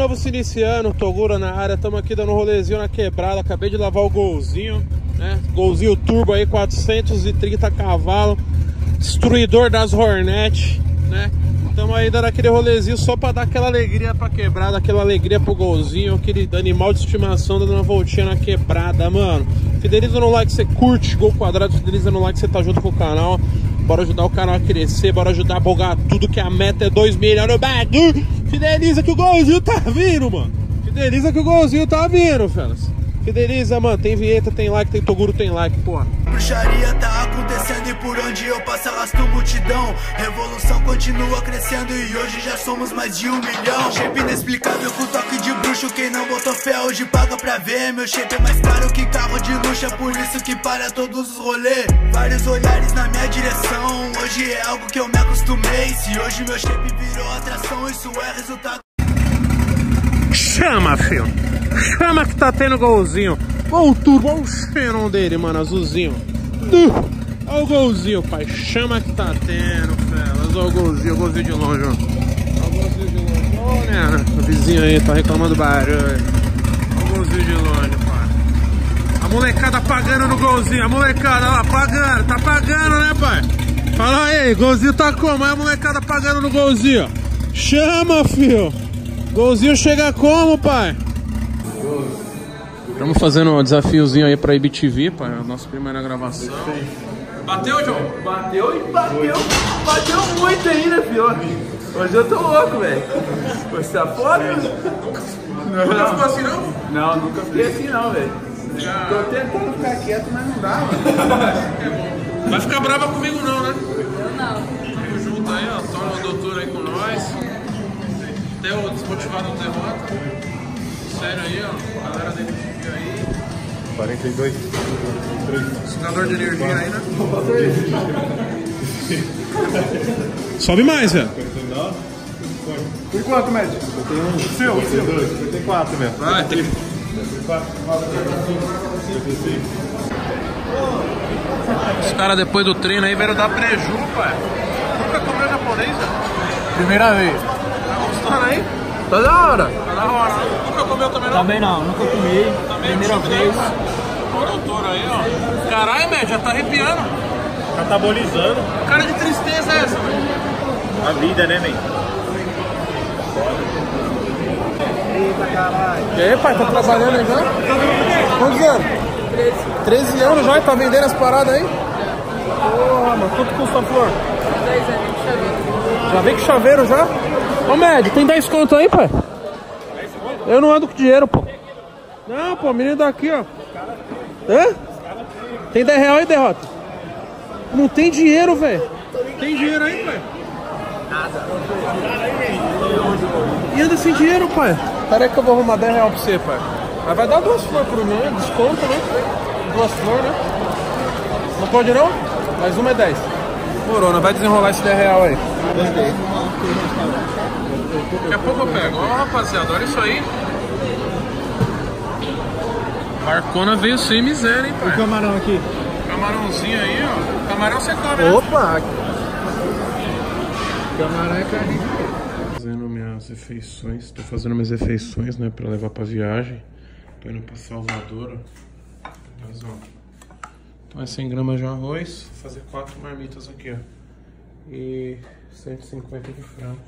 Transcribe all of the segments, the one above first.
novo se iniciando, Togura na área, estamos aqui dando um rolezinho na quebrada, acabei de lavar o golzinho, né? Golzinho turbo aí, 430 cavalos, destruidor das Hornet, né? Estamos aí dando aquele rolezinho só para dar aquela alegria pra quebrada, aquela alegria pro golzinho, aquele animal de estimação dando uma voltinha na quebrada, mano. Fideliza no like, você curte gol quadrado, fideliza no like, você tá junto com o canal. Bora ajudar o canal a crescer, bora ajudar a bogar tudo que a meta é 2 milhões no bagulho. Fideliza que o golzinho tá vindo, mano. Fideliza que o golzinho tá vindo, fellas. Fideliza, mano. Tem vinheta, tem like, tem Toguro, tem like, porra. Bruxaria tá acontecendo e por onde eu passo arrasto multidão Revolução continua crescendo e hoje já somos mais de um milhão Shape inexplicável com toque de bruxo Quem não botou fé hoje paga pra ver Meu shape é mais caro que carro de luxo É por isso que para todos os rolês Vários olhares na minha direção Hoje é algo que eu me acostumei Se hoje meu shape virou atração Isso é resultado Chama, filho. Chama que tá tendo golzinho. Olha o turbo, olha o cheirão dele, mano, azulzinho. Olha o golzinho, pai. Chama que tá tendo, fellas. Olha o golzinho, o golzinho de longe, ó. Olha o golzinho de longe. Olha, né? O vizinho aí tá reclamando barulho. Olha o golzinho de longe, pai. A molecada pagando no golzinho. A molecada lá, pagando. Tá pagando, né, pai? Fala aí, golzinho tá como? Aí a molecada pagando no golzinho. Chama, filho. Golzinho chega como, pai? Estamos fazendo um desafiozinho aí pra IBTV, pai. A nossa primeira gravação. Bateu, João? Bateu e bateu, bateu muito ainda, filho. Hoje eu tô louco, velho. Você tá foda? Nunca ficou assim, não? Não, nunca fiquei assim não, velho. Tô tentando ficar quieto, mas não dá, mano. Vai ficar brava comigo não, né? Eu não. Tamo junto aí, ó. Toma o doutor aí com nós. Até o desmotivado derrota. Sério aí, ó. Galera da IBTV aí. 42. Sugador de energia aí, né? Sobe mais, velho. Por quanto, médico? Seu, seu. 54 mesmo. Vai, tem que... Os caras depois do treino aí vieram dar preju, pai. Nunca comeu japonês, velho? Primeira vez. Tá gostando aí? Tá da hora. Tá na hora. Nunca comeu também não? Também não, nunca comi. Também Primeira vez. O doutor aí, ó. Caralho, médio, já tá arrepiando. Catabolizando. Que Cara de tristeza é essa, velho? A vida, né, man? E aí, pai, tá trabalhando aí já? Quantos anos? 13. 13 anos já e tá vendendo as paradas aí? Porra, mano, quanto custa a flor? 10 anos chaveiro. Já vem com chaveiro já? Ô, médio, tem 10 conto aí, pai? Eu não ando com dinheiro, pô. Não, pô, menino daqui, ó. Hã? Tem 10 reais aí, derrota? Não tem dinheiro, velho. Tem dinheiro aí, pai? Nada. E anda sem dinheiro, pai? Pera aí que eu vou arrumar 10 reais pra você, pai. Mas vai dar duas flores pro meu, desconto, né? Duas flores, né? Não pode não? Mais uma é 10. Corona, vai desenrolar esse 10 real aí. Daqui a pouco eu pego. Ó, rapaziada, olha isso aí. Marcona veio sem miséria, hein, pai? camarão aqui. Camarãozinho aí, ó. Camarão você come, né? Opa! Camarão é carne. Fazendo minhas refeições, tô fazendo minhas refeições, né, pra levar pra viagem. Tô indo pra Salvador, ó. Mas, ó. Então é 100 gramas de arroz, vou fazer quatro marmitas aqui, ó. E 150 de frango.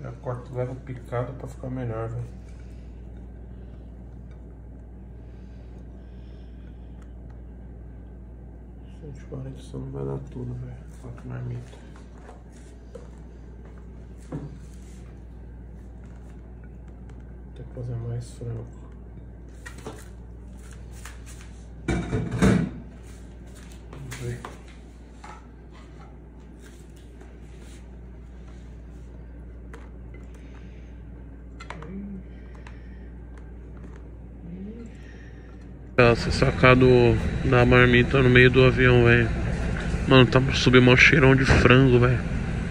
Já corto, levo picado pra ficar melhor, velho. E quarenta só não vai dar tudo, velho. Quatro marmitas. Tem que fazer mais frango. Vamos ver. Ser sacado da marmita no meio do avião, velho. Mano, tá subindo mó cheirão de frango, velho.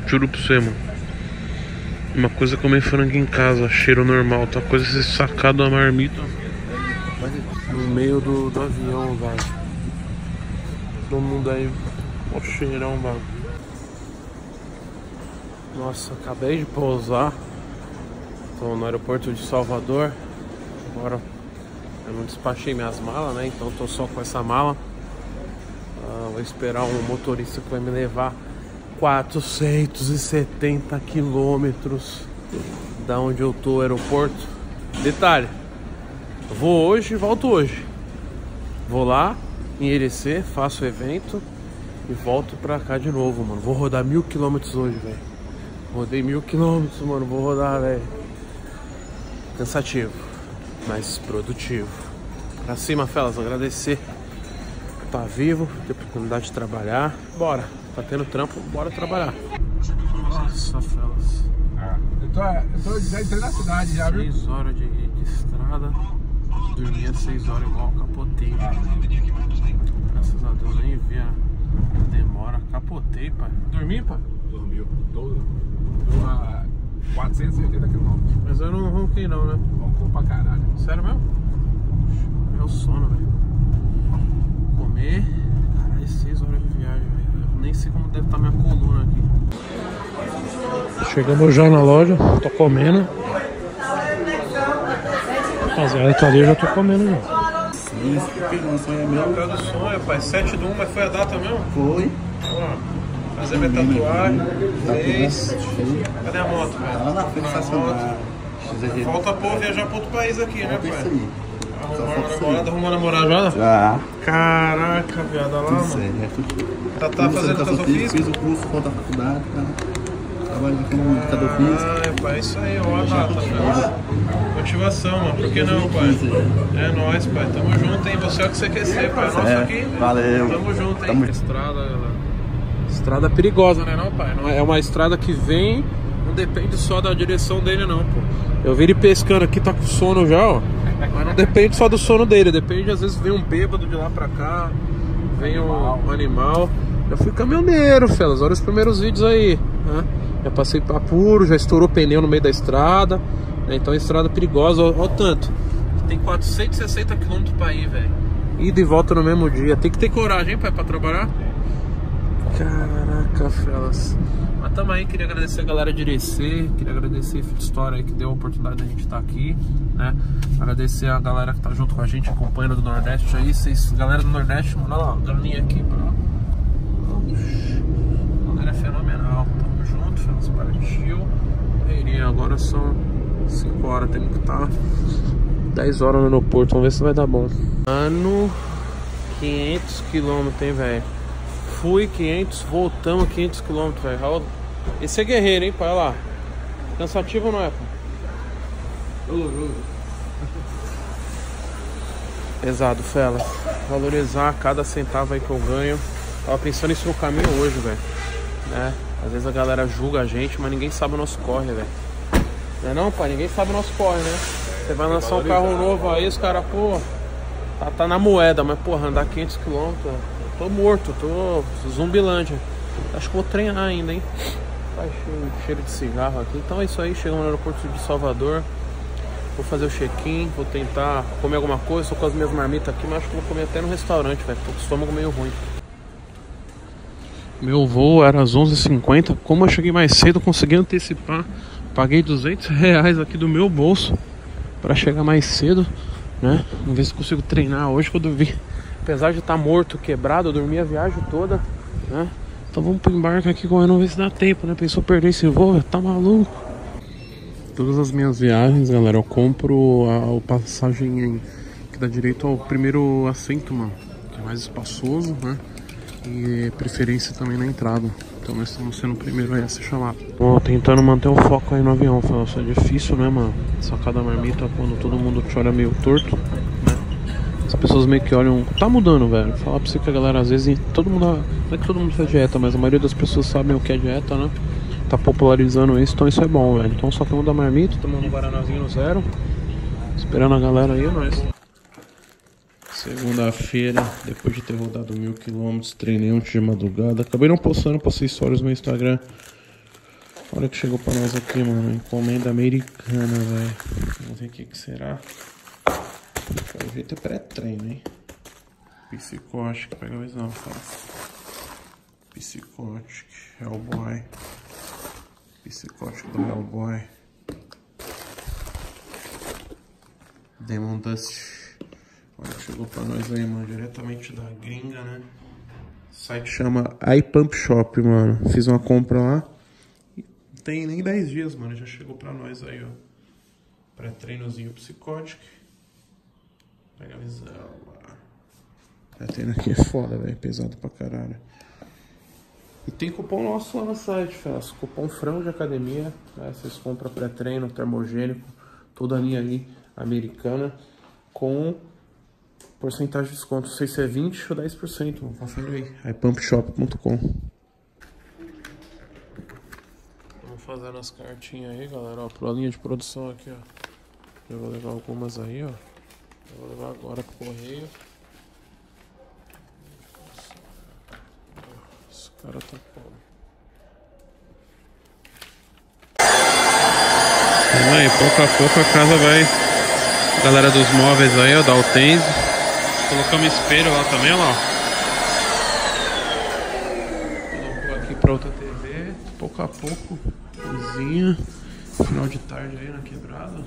Juro pra você, mano. Uma coisa é comer frango em casa, cheiro normal. Outra coisa é ser sacado da marmita no meio do, do avião, velho. Todo mundo aí, mó cheirão, velho. Nossa, acabei de pousar. Estou no aeroporto de Salvador. Agora eu não despachei minhas malas, né? Então estou só com essa mala. Uh, vou esperar um motorista que vai me levar 470 quilômetros da onde eu tô, aeroporto. Detalhe, vou hoje e volto hoje. Vou lá em Erecê, faço o evento e volto pra cá de novo, mano. Vou rodar mil quilômetros hoje, velho. Rodei mil quilômetros, mano. Vou rodar, velho. Cansativo, mas produtivo. Pra cima, Felas, agradecer tá vivo, ter oportunidade de trabalhar. Bora, tá tendo trampo, bora trabalhar. Nossa, Felas. Eu tô, eu tô, já entrei na cidade já, viu? 6 horas de, de estrada. Dormia 6 horas igual capotei. Graças a Deus nem vi a demora. Capotei, pai. Dormi, pai? Dormiu. Tô, tô a 480 quilômetros. Mas eu não ronquei não, né? Roncou pra caralho. Sério mesmo? É o sono, velho. Comer. Caralho, 6 horas de viagem, velho. Eu nem sei como deve estar minha coluna aqui. Chegamos já na loja, tô comendo. Rapaziada, tá ali, eu já tô comendo já. Isso, que pegou sonho meu. Cara do sonho, pai, 7 do 1, mas foi a data mesmo? Foi. Ó, fazer minha tatuagem. Cadê a moto, velho? Tá lá na frente Na estacionar. moto. Falta pôr viajar pra outro país aqui, né, Falta isso pai? aí. Arrumar uma namorada, arrumar namorada já? Já. Caraca, viado, olha lá, mano. certo. Tá, tá fazendo educação física? Fiz o curso, volta à faculdade, tá? Trabalho como educador físico. Ah, pai, isso aí, ó, a data, velho. Motivação, mano, por que não, pai? É nóis, pai, tamo junto, hein? Você é o que você quer ser, pai. Nosso É, aqui. valeu. Tamo junto, hein? Tamo- Estrada, galera. Estrada perigosa, né, não, pai? Não é é uma estrada que vem, não depende só da direção dele, não, pô. Eu vi ele pescando aqui, tá com sono já, ó. Mas não depende só do sono dele, depende, às vezes vem um bêbado de lá pra cá, vem um, um animal. Já fui caminhoneiro, felas. Olha os primeiros vídeos aí. Né? Já passei pra puro, já estourou pneu no meio da estrada. né? Então estrada perigosa, olha o tanto. Tem 460 km pra ir, velho. Ida e volta no mesmo dia. Tem que ter coragem, hein, pai, pra trabalhar. Caraca, felas. Mas tamo aí, queria agradecer a galera de Irecê, queria agradecer a Fit Store aí que deu a oportunidade da gente estar aqui, né? Agradecer a galera que tá junto com a gente, acompanhando do Nordeste aí, vocês, galera do Nordeste, mano, olha lá, ó, galinha aqui, pá. A galera é fenomenal, tamo junto, felas, partiu. Correria, agora são 5 horas, temos que estar 10 horas no aeroporto, vamos ver se vai dar bom. Ano 500 quilômetros, hein, velho? Fui 500, voltamos 500 km, velho. Esse é guerreiro, hein, pai? Olha lá. Cansativo não é, pai? Pesado, fela. Valorizar cada centavo aí que eu ganho. Tava pensando isso no caminho hoje, velho. Né? Às vezes a galera julga a gente, mas ninguém sabe o nosso corre, velho. Não é não, pai? Ninguém sabe o nosso corre, né? Você vai lançar um carro novo aí, os caras, pô, tá, tá na moeda, mas porra, andar 500 km, tô morto, tô zumbilândia. Acho que vou treinar ainda, hein? Tá cheiro, cheiro de cigarro aqui. Então é isso aí, chegamos no aeroporto de Salvador. Vou fazer o check-in, vou tentar comer alguma coisa, tô com as minhas marmitas aqui, mas acho que vou comer até no restaurante, velho. Tô com o estômago meio ruim. Meu voo era às 11h50. Como eu cheguei mais cedo, consegui antecipar. Paguei 200 reais aqui do meu bolso para chegar mais cedo, né? Vamos ver se consigo treinar hoje que eu dormi. Apesar de estar morto, quebrado, eu dormi a viagem toda, né? Então vamos pro embarque aqui correndo, ver se dá tempo, né? Pensou perder esse voo, tá maluco? Todas as minhas viagens, galera, eu compro a, o passagem em- que dá direito ao primeiro assento, mano. Que é mais espaçoso, né? E preferência também na entrada. Então nós estamos sendo o primeiro aí a ser chamado. Bom, tentando manter o foco aí no avião, fala, isso é difícil, né, mano? Sacar da marmita quando todo mundo te olha meio torto? As pessoas meio que olham. Tá mudando, velho. Falar pra você que a galera às vezes. Todo mundo. Não é que todo mundo faz dieta, mas a maioria das pessoas sabem o que é dieta, né? Tá popularizando isso, então isso é bom, velho. Então só tamo da marmita, tomando um guaranazinho no zero. Esperando a galera aí, nóis. Segunda-feira, depois de ter rodado mil quilômetros, treinei ontem de madrugada. Acabei não postando, postei stories no Instagram. Olha que chegou pra nós aqui, mano. Encomenda americana, velho. Vamos ver o que, que será. Jeito é pré-treino, hein? Psicotic, pega a visão, cara. Psicotic, Hellboy. Psicótico do meu boy. Demon Dust. Olha, chegou pra nós aí, mano. Diretamente da gringa, né? O site chama iPump Shop, mano. Fiz uma compra lá. Tem nem 10 dias, mano. Já chegou pra nós aí, ó. Pré-treinozinho psicótico. Pega a visão, mano. Tá tendo aqui é foda, velho. Pesado pra caralho. E tem cupom nosso lá no site, Fels. Cupom frango de academia. Né? Vocês compram pré-treino, termogênico, toda a linha aí americana. Com porcentagem de desconto. Não sei se é 20 ou 10%. Mano. Confere aí. ipumpshop.com. Vamos fazendo as cartinhas aí, galera. Ó, pro linha de produção aqui, ó. Eu vou levar algumas aí, ó. Vou levar agora pro correio. Esse cara tá? Vamos aí, pouco a pouco a casa vai. Galera dos móveis aí, ó, da Altense. Colocamos espelho lá também, ó. Colocou aqui pra outra TV. Pouco a pouco. Cozinha. Final de tarde aí na quebrada.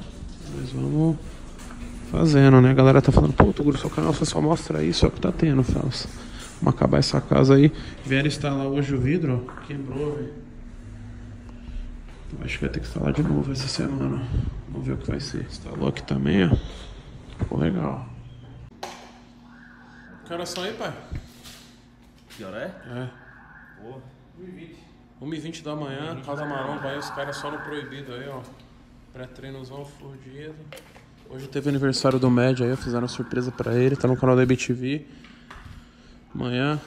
Nós vamos fazendo, né? A galera tá falando, pô, Toguro, seu canal você só mostra isso, é o que tá tendo, Fels. Vamos acabar essa casa aí. Vieram instalar hoje o vidro, ó. Quebrou, velho. Acho que vai ter que instalar de novo essa semana. Vamos ver o que vai ser. Instalou aqui também, ó. Ficou legal. Que horas são aí, pai? Que hora é? É. 1h20 da manhã, Casa Maromba aí, os caras só no proibido aí, ó. Pré-treinozão fudido. Hoje teve aniversário do Med aí, fizeram surpresa pra ele, tá no canal da IBTV. Amanhã.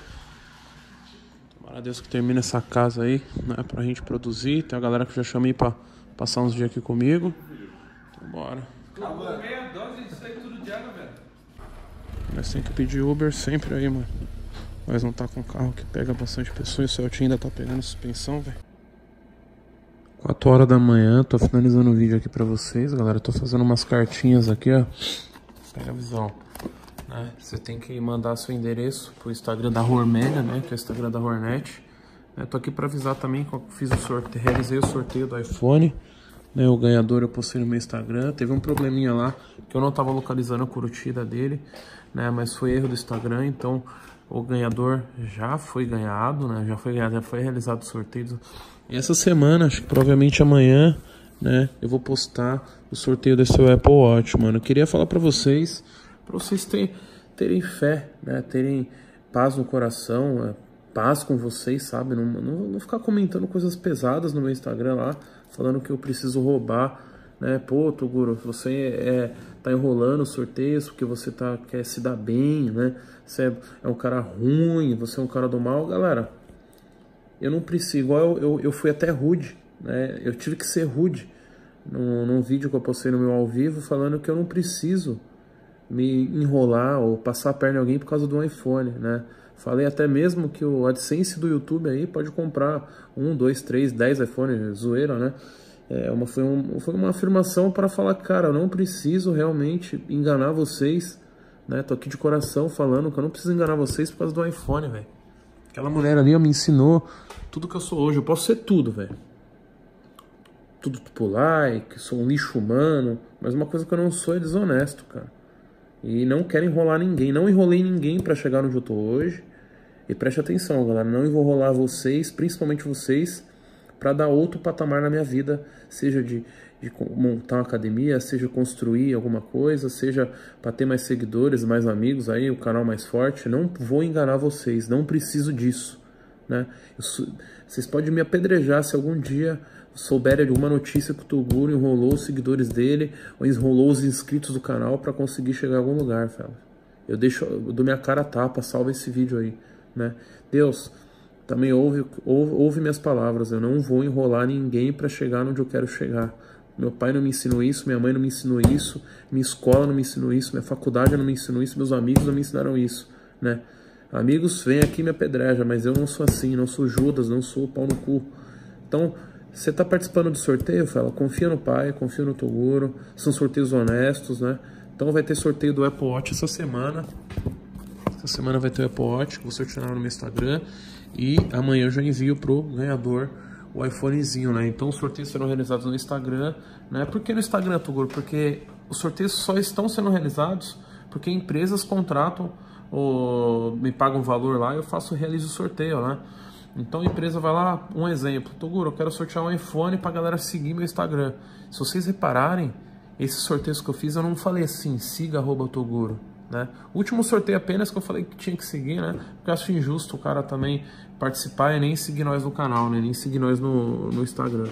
Tomara a Deus que termine essa casa aí, né? Pra gente produzir. Tem a galera que já chamei pra passar uns dias aqui comigo. Então bora. Meia dose disso aí tudo velho. Mas tem que pedir Uber sempre aí, mano. Mas não tá com carro que pega bastante pessoa e o Celtinho ainda tá pegando suspensão, velho. 4 horas da manhã, tô finalizando o vídeo aqui pra vocês, galera. Tô fazendo umas cartinhas aqui, ó. Pega a visão. Né? Você tem que mandar seu endereço pro Instagram da Hormélia, né? Que é o Instagram da Hornet. Eu tô aqui pra avisar também que eu fiz o sorteio, realizei o sorteio do iPhone. Né, o ganhador eu postei no meu Instagram. Teve um probleminha lá que eu não tava localizando a curtida dele, né? Mas foi erro do Instagram, então o ganhador já foi ganhado, né? Já foi ganhado, já foi realizado o sorteio. Essa semana, acho que provavelmente amanhã, né? Eu vou postar o sorteio desse Apple Watch, mano. Eu queria falar pra vocês, pra vocês terem, terem fé, né? Terem paz no coração, é, paz com vocês, sabe? Não, não, não ficar comentando coisas pesadas no meu Instagram lá, falando que eu preciso roubar, né? Pô, Toguro, você é, tá enrolando sorteios porque você tá, quer se dar bem, né? Você é, é um cara ruim, você é um cara do mal. Galera, eu não preciso, igual eu, eu, eu fui até rude, né? Eu tive que ser rude num, num vídeo que eu postei no meu ao vivo falando que eu não preciso me enrolar ou passar a perna em alguém por causa do iPhone, né? Falei até mesmo que o AdSense do YouTube aí pode comprar um, dois, três, dez iPhones, zoeira, né? É uma, foi, um, foi uma afirmação para falar, cara, eu não preciso realmente enganar vocês, né? Tô aqui de coração falando que eu não preciso enganar vocês por causa do iPhone, velho. Aquela mulher ali ó, me ensinou tudo que eu sou hoje. Eu posso ser tudo, velho. Tudo tipo like, sou um lixo humano, mas uma coisa que eu não sou é desonesto, cara. E não quero enrolar ninguém. Não enrolei ninguém para chegar onde eu tô hoje. E preste atenção, galera. Não vou enrolar vocês, principalmente vocês, para dar outro patamar na minha vida. Seja de, de montar uma academia, seja construir alguma coisa, seja para ter mais seguidores, mais amigos aí, o canal mais forte. Não vou enganar vocês. Não preciso disso. Né? Eu, vocês podem me apedrejar se algum dia souberem de alguma notícia que o Toguro enrolou os seguidores dele ou enrolou os inscritos do canal para conseguir chegar a algum lugar, fela. Eu deixo, eu dou minha cara tapa, salva esse vídeo aí, né? Deus, também ouve, ouve, ouve minhas palavras, eu não vou enrolar ninguém para chegar onde eu quero chegar. Meu pai não me ensinou isso, minha mãe não me ensinou isso, minha escola não me ensinou isso, minha faculdade não me ensinou isso, meus amigos não me ensinaram isso, né? Amigos, vem aqui me apedreja, mas eu não sou assim, não sou Judas, não sou pau no cu. Então, você está participando do sorteio, fala, confia no pai, confia no Toguro, são sorteios honestos, né? Então vai ter sorteio do Apple Watch essa semana. Essa semana vai ter o Apple Watch, vou sortear no meu Instagram. E amanhã eu já envio pro ganhador o iPhonezinho, né? Então os sorteios serão realizados no Instagram, né? Por que no Instagram, Toguro? Porque os sorteios só estão sendo realizados porque empresas contratam ou me pagam um valor lá eu faço, realizo o sorteio, né? Então a empresa vai lá, um exemplo, Toguro, eu quero sortear um iPhone pra galera seguir meu Instagram. Se vocês repararem, esses sorteios que eu fiz, eu não falei assim, siga arroba Toguro. Né? Último sorteio apenas que eu falei que tinha que seguir, né? Porque eu acho injusto o cara também participar e nem seguir nós no canal, né? Nem seguir nós no, no Instagram.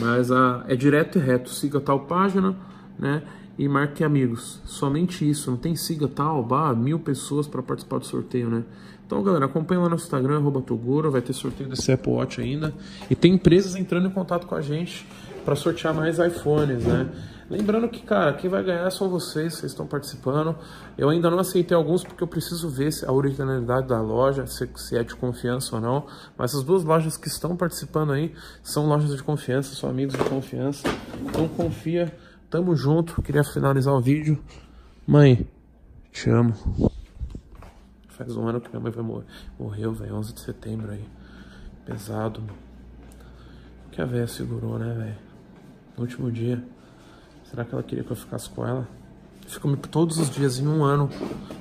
Mas a, é direto e reto. Siga tal página, né? E marque amigos. Somente isso. Não tem siga tal, bah, mil pessoas para participar do sorteio, né? Então, galera, acompanha lá no Instagram, arroba Toguro, vai ter sorteio desse Apple Watch ainda. E tem empresas entrando em contato com a gente para sortear mais iPhones, né? Lembrando que, cara, quem vai ganhar são vocês, vocês estão participando. Eu ainda não aceitei alguns porque eu preciso ver a originalidade da loja, se, se é de confiança ou não. Mas as duas lojas que estão participando aí são lojas de confiança, são amigos de confiança. Então confia, tamo junto. Queria finalizar o vídeo. Mãe, te amo. Faz um ano que minha mãe vai morrer. Morreu, velho, 11 de setembro aí. Pesado, mano. Que a véia segurou, né, velho? No último dia. Será que ela queria que eu ficasse com ela? Fico todos os dias, em um ano.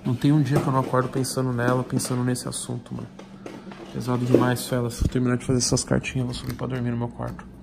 Não tem um dia que eu não acordo pensando nela, pensando nesse assunto, mano. Pesado demais, Fela. Se eu terminar de fazer essas cartinhas, vou subir pra dormir no meu quarto.